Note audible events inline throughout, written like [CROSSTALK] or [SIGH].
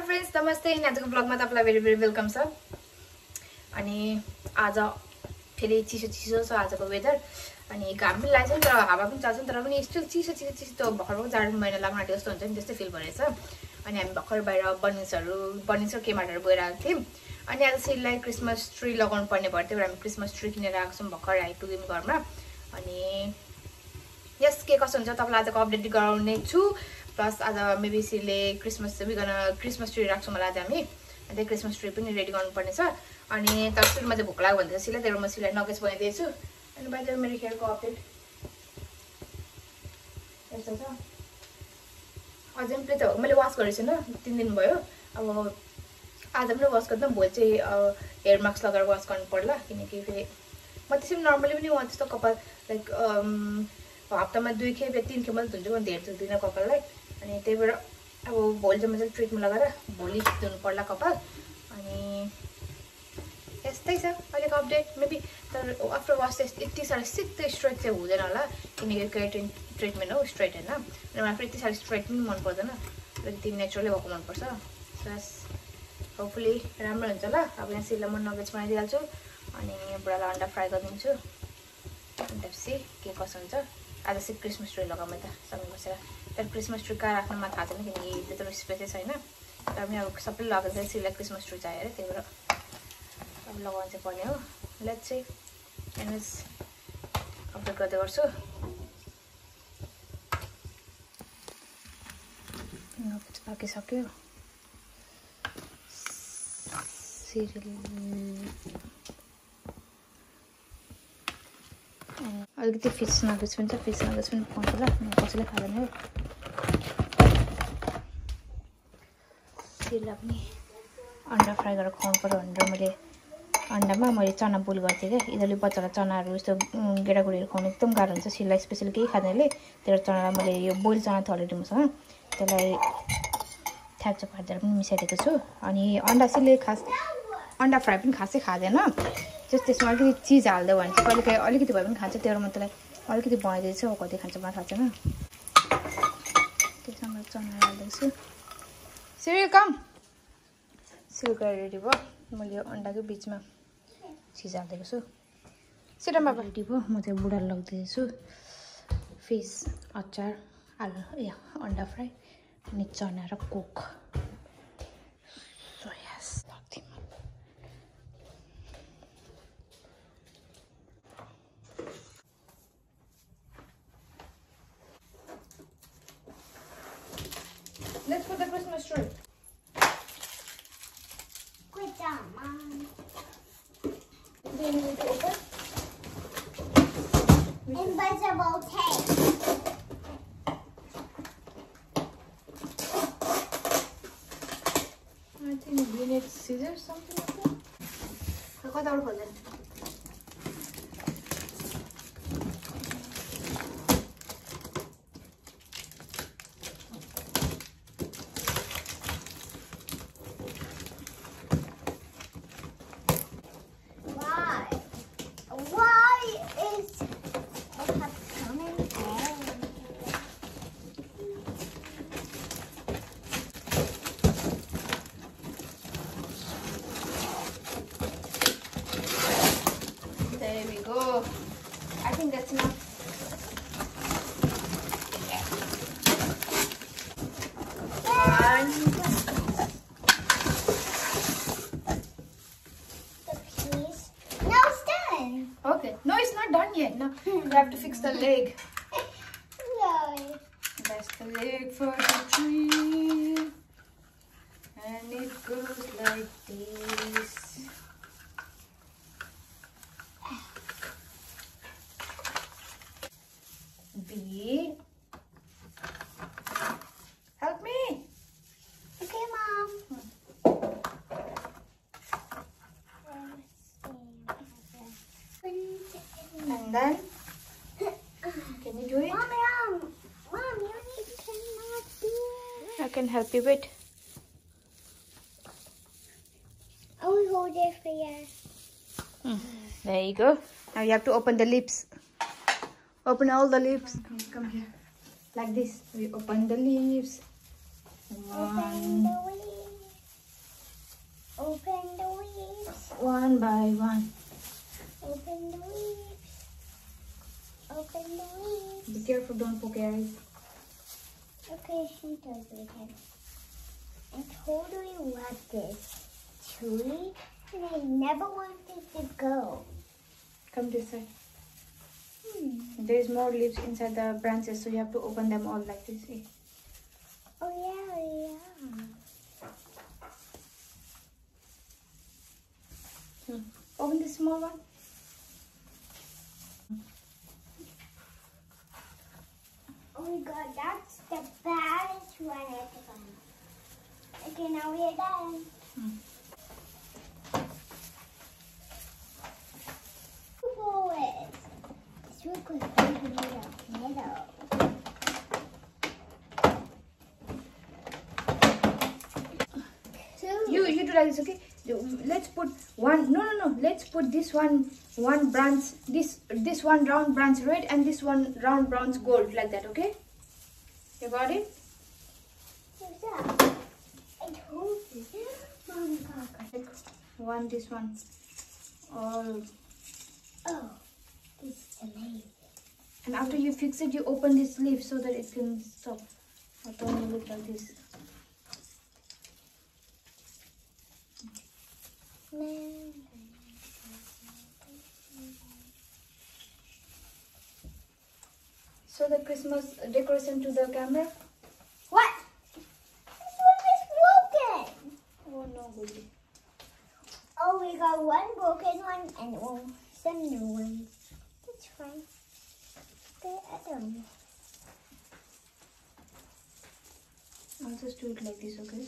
High friends नमस्ते। आजको ब्लगमा तपाईँलाई भेरी भेरी वेलकम छ। अनि आज फेरि चिसो चिसो छ आजको वेदर अनि घाम पनि लागेको छ नि तर हावा पनि चल्छ। नि तर पनि स्टिल चिसो चिसो चिसो भर्खरको जाडो महिना लाग्न आँटेको जस्तो हुन्छ नि त्यस्तै फिल भइरहेछ। अनि हामी भर्खर बाहिर बनिन्सहरू बनिन्स र केमाटहरू गएर आएको थियौँ। अनि आज सिललाई क्रिसमस ट्री लगाउनु पर्ने भयो। त्यही हामी क्रिसमस ट्री किनेर आएको छौँ भर्खर आइपुग्यौँ घरमा। अनि यस के कसो हुन्छ तपाईँलाई आजको अपडेट गराउने छु प्लस आज मेबी सिले क्रिसमस गर्न क्रिसमस ट्री राख्छौँ मलाई आज हामी। त्यही क्रिसमस ट्री पनि रेडी गर्नुपर्ने छ। अनि तर सुरुमा चाहिँ भोक लाग्यो भने चाहिँ सिलाई त्यही भएर म सिलाई नगेज बनाइदिएछु अनि बाहिर मेरो खेलको अपडेट। यस्तो छ अझै पनि प्लेट मैले वास गरेको छुइनँ तिन दिन भयो। अब आज पनि वास गर्दा भोलि चाहिँ हेयर मास्क लगाएर वास गर्नु पर्ला। किनकि फेरि म त्यसरी नर्मली पनि उहाँ त्यस्तो कपाल लाइक हप्तामा दुई खेप या तिन खेप मात्रै धुन्छु। म धेरै धुँदिनँ कपाललाई। अनि त्यही भएर अब भोलि चाहिँ मजाले ट्रिटमेन्ट लगाएर भोलि धुनु पर्ला कपाल। अनि यस्तै छ अहिलेको अपडेट मेबी तर आफ्टर वास चाहिँ यति साह्रो सिधै स्ट्रेट चाहिँ हुँदैन होला। किनकि केटिन ट्रिटमेन्ट हो स्ट्रेट होइन। अनि मलाई फेरि यति साह्रो स्ट्रेट पनि मन पर्दैन। अलिकति नेचुरलै भएको मनपर्छ। प्लस होपफुली राम्रो हुन्छ ल अब यहाँ सिललाई म नगेज बनाइदिइहाल्छु। अनि बुढालाई अन्डा फ्राई गरिदिन्छु। अन्त के कसो हुन्छ। आज चाहिँ क्रिसमस ट्री लगाऊँ त। सँगै बसेर। तर क्रिसमस ट्री कहाँ राख्नुमा थाहा छैन किनकि त्यत्रो स्पेसै छैन तर पनि अब सबैले लगाएको चाहिँ सिललाई क्रिसमस ट्री चाहियो अरे त्यही भएर अब लगाउनु चाहिँ पर्ने हो लेट चाहिँ एनएस अपडेट गर्दै गर्छु पाकिसक्यो सिरियल अलिकति फिस नगेज पनि छ फिस नगेज पनि पाउँछ ल कसैले खाँदैन है त्यसलाई पनि अन्डा फ्राई गरेर खुवाउनु पऱ्यो भनेर मैले अन्डामा मैले चना बोइल गर्थेँ क्या। यिनीहरूले बच्चालाई चनाहरू यस्तो गेडागुडीहरू खुवाउनु एकदम गाह्रो हुन्छ। सिललाई स्पेसली केही खाँदैले त्यो चनालाई मैले यो बोइल चना थलेर मसँग त्यसलाई थ्याप्चा पारेर पनि मिसाइदिएको छु। अनि अन्डा सिलले खास अन्डा फ्राई पनि खासै खाँदैन। जस्तो त्यसमा अलिकति चिज हालिदियो भने चाहिँ कहिले काहीँ अलिकति भए पनि खान्छ। त्यो म त्यसलाई अलिकति बनाइदिएछु कति खान्छ मलाई थाहा छैन। त्यसमा चना हालिदिएको छु। सिरियल कम सिल्क रेडी भयो मैले यो अन्डाकै बिचमा चिज हालिदिएको छु सिरम रेडी भयो म चाहिँ बुढा लगिदिएछु फिस अचार आलु ए अन्डा फ्राई अनि चना र coke put the Good job, Mom. Do you need to open? Invisible tape. I think we need scissors, something like that. One. The piece. Now it's done. Okay. No, it's not done yet. No, you hmm. have to fix the leg. help you with? I will hold it for you. Hmm. There you go. Now you have to open the lips. Open all the lips. Come, come here. Like this. We open the lips. One. Open the leaves. Open the leaves. One by one. Open the leaves. Open the leaves. Be careful, don't poke eyes. Okay, she does it again. I totally love this tree, and I never wanted to go. Come this side. Hmm. There is more leaves inside the branches, so you have to open them all like this. See? Oh yeah, yeah. Hmm. Open the small one. Oh my god, that's the baddest one I have find. Okay, now we are done. Hmm. You, you do like this, okay? Let's put one. No no no. Let's put this one one branch. This this one round branch red and this one round branch gold like that, okay? You got it? I one this one. All Oh, this is amazing. and after you fix it, you open this leaf so that it can stop. Or don't look like this. So the Christmas decoration to the camera. What? This one is broken. Oh no, goodie. Oh, we got one broken one and one, some new ones. That's fine. I don't know. I'll just do it like this? Okay.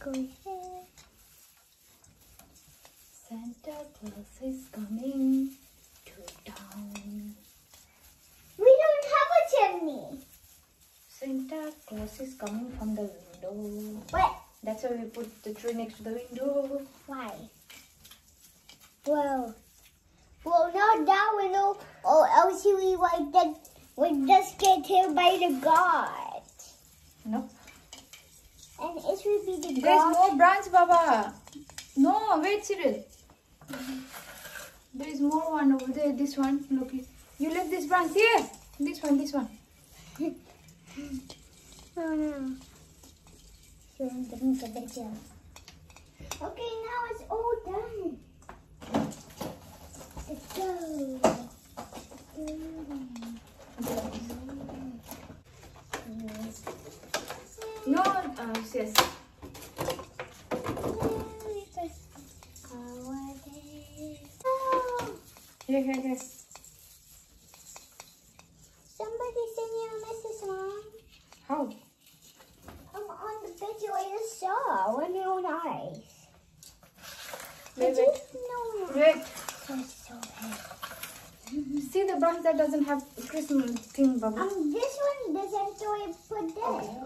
Go here. Santa Claus is coming to town. We don't have a chimney. Santa Claus is coming from the window. What? That's why we put the tree next to the window. Why? Well, well, not that window, or else we like that would just get hit by the god. No. And it would be the There's god. more branch, Baba. No, wait, Cyril. There is more one over there. This one. Look, you left this branch here. This one, this one. [LAUGHS] Oh no. Shouldn't think of it yet. Okay, now it's all done. Let's go. No, uh, yes. Oh, Here, here, here. somebody sent you a message, Mom. How? I'm on the picture I just saw with my own eyes. Wait, wait. just Wait. So. See the branch that doesn't have Christmas thing, Baba. Um, this one doesn't, so I put this. Okay,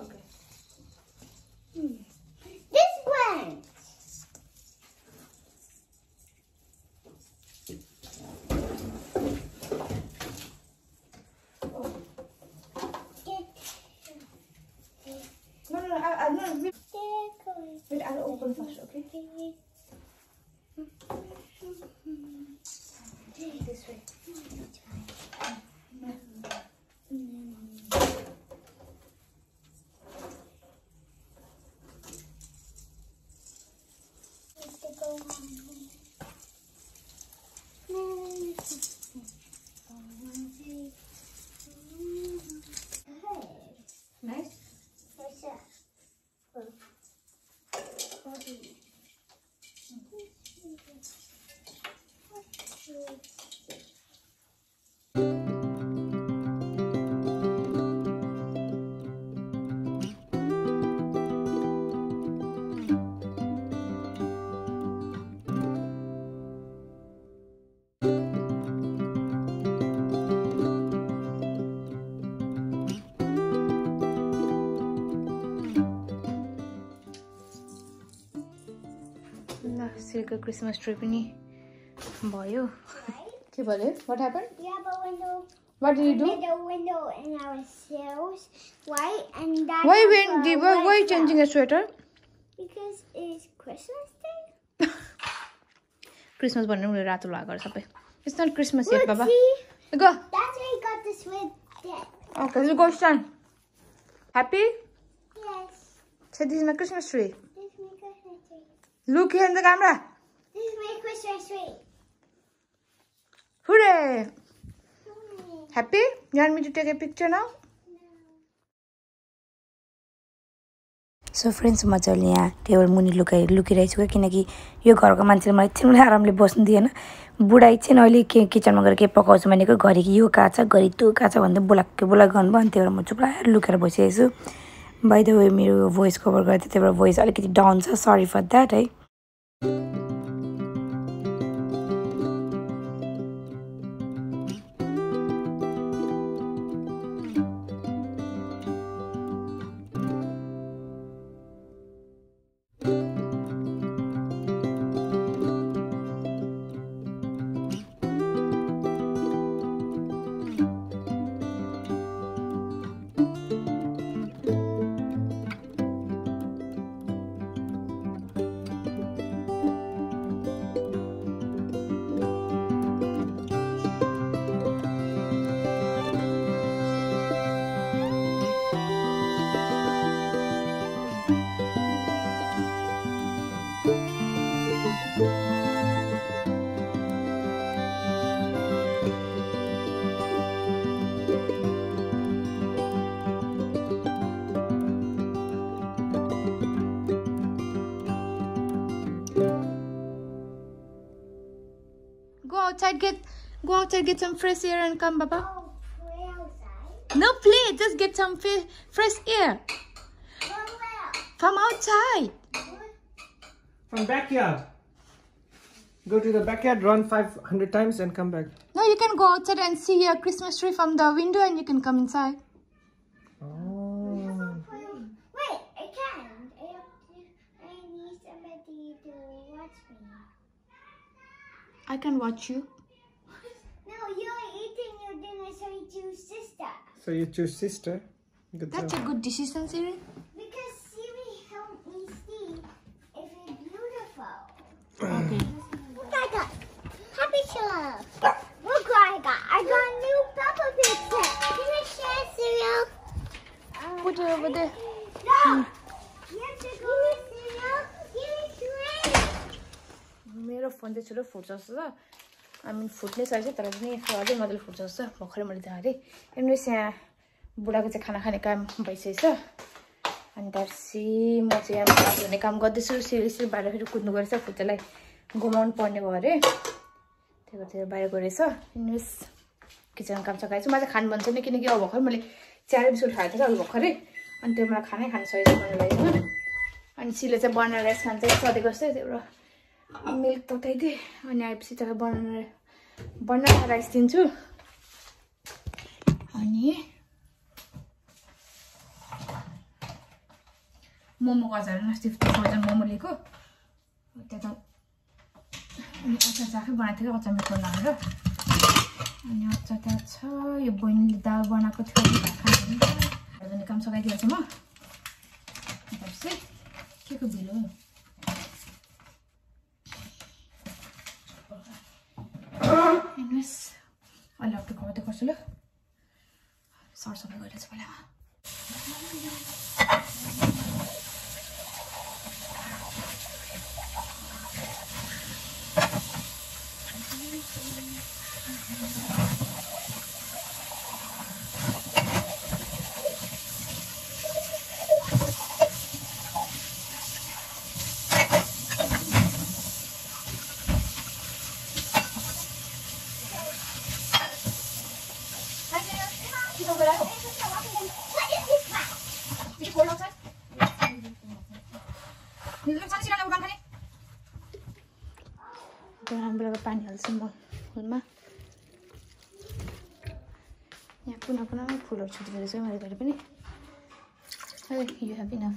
सिल्कको Christmas tree पनि भयो के भयो what happen. What did do Made a window in our cells, right? And that. Why when the why, white why changing a sweater? Because it's Christmas Day. क्रिसमस भन्ने उनीहरू रातो लगाएको सबै it's not Christmas yet Look, बाबा see? Go That's where I got this with that. Okay go stand happy Yes. Say this is my Christmas tree. This is my Christmas tree. Look here in the camera. This is my Christmas tree. Hooray! Hmm. Happy? You want me to take a picture now? So friends म चाहिँ अहिले यहाँ table मुनि लुकाइ लुकिरहेको छु किनकि यो घरको मान्छेले मलाई एकछिन आरामले बस्नु दिएन बुढाइ चाहिँ अहिले के किचनमा गएर के पकाउँछु भनेको घरि यो कहाँ छ घरि त्यो कहाँ छ भन्दै बोलाएको बोलाक गर्नुभयो अनि त्यही भएर म चुप्लाएर लुकेर बसिरहेको छु बाई द वे मेरो भोइस कभर गर्दै त्यही भएर भोइस अलिकति डाउन छ सरी फर द्याट है outside, get go outside, get some fresh air and come, Baba. Oh, play outside. No play, just get some fe- fresh air Go where? from outside. From backyard. Go to the backyard, run 500 times and come back. No, you can go outside and see a Christmas tree from the window and you can come inside. Oh. Wait, I can't. I, have to, I need somebody to watch me. I can watch you. So you choose sister. Good That's a job. good decision, Siri. Because Siri helped me see if it's beautiful. Okay. Look, I got Happy Shelf. Look what I got. I got a new Peppa Pig set. Can I share cereal? Uh, Put it over there. No! You have to go with चाहिँ छ I mean फुट्ने छैछ तर पनि अझै मजाले फुट्छ जस्तो भर्खरै मैले देखाएको थिएँ एनिवेस यहाँ बुढाको चाहिँ खाना खाने काम भइसकेछ अनि त्यसपछि म चाहिँ यहाँ भात धुने काम गर्दैछु सिरि सिरि बाहिर फेरि कुद्नु गएछ खुट्टालाई घुमाउनु पर्ने भयो अरे त्यही भएर बाहिर गएछ एनिवेस किचन काम सघाएको छु मलाई चाहिँ खानु मन छैन किनकि अब भर्खर मैले चार बिस्कुट खाएको थिएँ अघि भर्खरै अनि त्यो मलाई खानै खानु सकेको लागेन अनि सिले चाहिँ बनाएर खान्छ सधैँको जस्तै भएर मिल्क तताइदिएँ अनि आएपछि त्यसलाई बनाएर बनाएर राइस दिन्छु। अनि मोमोको अचार अस्ति फ्रोजन मोमो लिएको। त्यो त अनि अचार आफै बनाएको थियो अचार मिठो लगाएर अनि अचार त्यहाँ छ यो बहिनीले दाल बनाएको थियो काम सघाइदिएको छु म के को भिलो हेर्नुहोस् अहिले अप्ठो खबर गर्छु ल? सरसफाइ गरेर चाहिँ पहिला बेलामा पानी हाल्छु म फुलमा। यहाँ कुना कुनामा फुलहरू छुटेको रहेछ मैले घरि पनि you have enough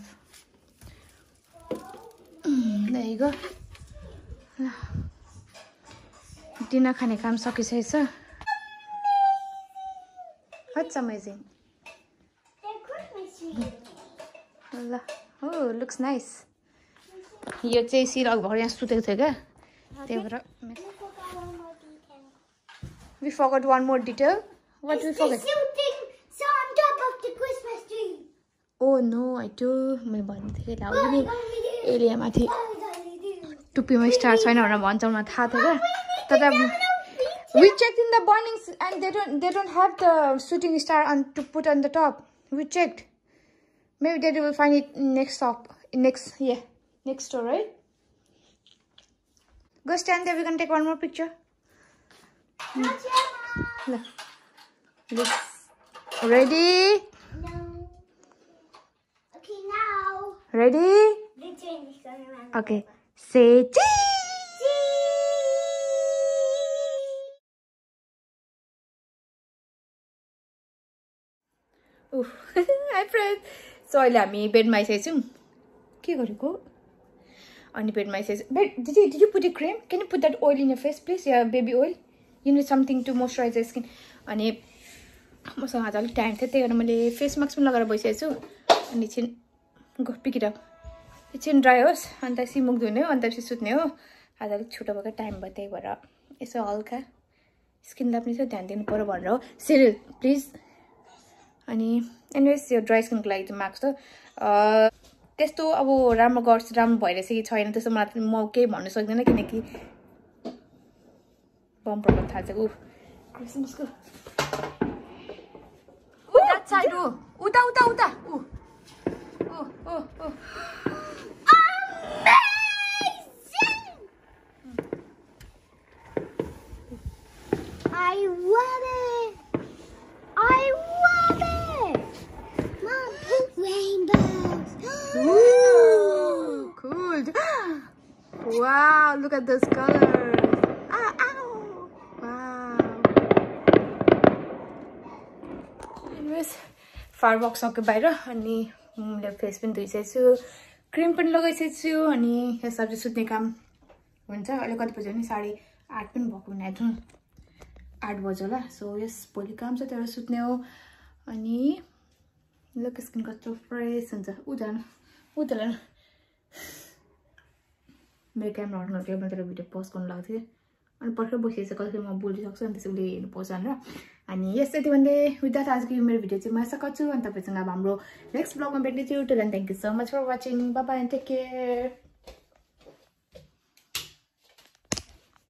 go dinner खाने काम सकिसकेछ। Christmas tree. ल। हो लुक्स नाइस यो चाहिँ सिरक भर यहाँ सुतेको थियो क्या? त्यही भएर we got one more detail what we get oh no है टु मैले भन्दै थिएँ लि एरियामाथि टुप्पीमा स्टार छैन भनेर भन्छ मलाई थाहा थियो क्या? तर week in the burning and they don't they don't have the shooting star on to put on the top with maybe daddy will find it next shop next य Next store, right? Go stand there, we can take one more picture. Look. Yes. Ready? No. Okay, now. Ready? The train is going around. Okay. Say cheese! Hi friend so अहिले हामी बेडमा आइसकेको छौँ के गरेको अनि बेडमा आइसकेको बेड दिदी did you put cream can you put that oil in your face please yeah baby oil you need something to moisturize skin अनि मसँग आज अलिक टाइम थियो त्यही भएर मैले फेस मास्क पनि लगाएर बसिरहेको छु। अनि एकछिन गो पिकिट एकछिन ड्राई होस् अन्त एकछिन मुख धुने हो अन्त पछि सुत्ने हो। आज अलिक छिटो भएको टाइम भयो त्यही भएर। यसो हल्का स्किनलाई पनि यसो ध्यान दिनु पऱ्यो भनेर हो। सिरियल प्लिज अनि एनिवेज यो ड्राई स्किनको लागि चाहिँ मार्क्स त त्यस्तो अब राम्रो गर्छ राम्रो भइरहेछ कि छैन त्यस्तो मलाई म केही भन्नु सक्दिनँ किनकि बम्परको थाहा छ। ऊ क्रिसमसको. उता उता उता। ऊ फायर सक्यो बाहिर अनि मैले फेस पनि धोइसकेको छु। क्रिम पनि लगाइसकेको छु अनि चाहिँ सुत्ने काम हुन्छ। अहिले कति बज्यो भने साढे आठ पनि भएको हुने आइथौँ। आठ बज्यो होला। सो यस भोलि काम छ त्यहाँबाट सुत्ने हो। अनि लुक स्किन कस्तो फ्रेस हुन्छ। ऊ जानु ऊ मेरो क्यामेरा अन गरेको मैले तर भिडियो पोस्ट गर्नु लाग्थ्यो अनि पर्खर बसिरहेको छ म बोलिसक्छु अनि त्यसैले हेर्नु पाउँछ भनेर। अनि यस यति भन्दै विद्यार्थ आजको यो मेरो भिडियो चाहिँ म सघाउँछु अनि तपाईँसँग अब हाम्रो नेक्स्ट ब्लगमा भेट्नेछु to thank you so much for watching बाबा एन्ड टेक केयर